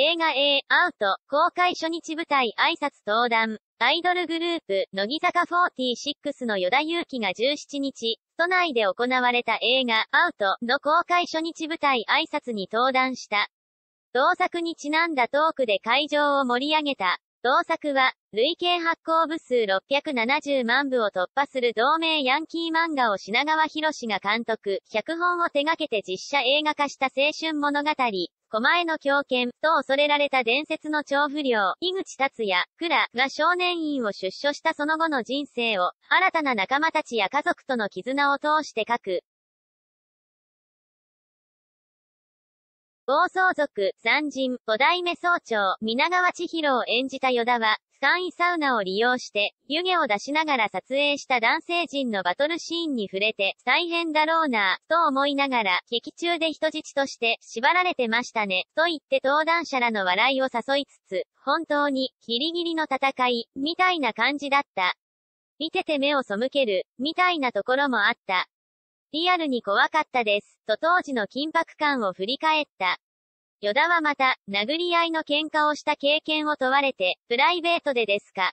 映画 A、アウト、公開初日舞台挨拶登壇。アイドルグループ、乃木坂46の与田祐希が17日、都内で行われた映画、アウトの公開初日舞台挨拶に登壇した。同作にちなんだトークで会場を盛り上げた。同作は、累計発行部数670万部を突破する同名ヤンキー漫画を品川博士が監督、脚本を手掛けて実写映画化した青春物語、狛江の狂犬、と恐れられた伝説の超不良、井口達也、倉が少年院を出所したその後の人生を、新たな仲間たちや家族との絆を通して書く。暴走族、三人、五代目総長、皆川千尋を演じた与田は、簡易サウナを利用して、湯気を出しながら撮影した男性陣のバトルシーンに触れて、大変だろうなぁ、と思いながら、劇中で人質として、縛られてましたね、と言って登壇者らの笑いを誘いつつ、本当に、ギリギリの戦い、みたいな感じだった。見てて目を背ける、みたいなところもあった。リアルに怖かったです、と当時の緊迫感を振り返った。ヨダはまた、殴り合いの喧嘩をした経験を問われて、プライベートでですか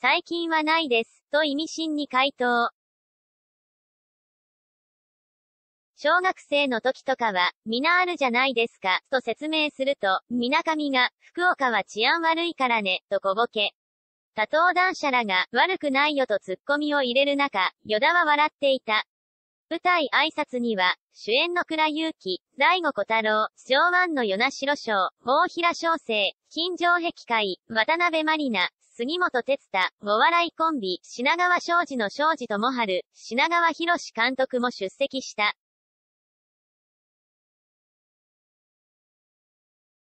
最近はないです、と意味深に回答。小学生の時とかは、皆あるじゃないですか、と説明すると、皆上が、福岡は治安悪いからね、と小ボケ。多登壇者らが、悪くないよと突っ込みを入れる中、ヨダは笑っていた。舞台挨拶には、主演の倉祐希、大悟小太郎、上腕の与那城章、大平翔生、金城壁会、渡辺まりな、杉本哲太、お笑いコンビ、品川庄司の庄司智春、品川博監督も出席した。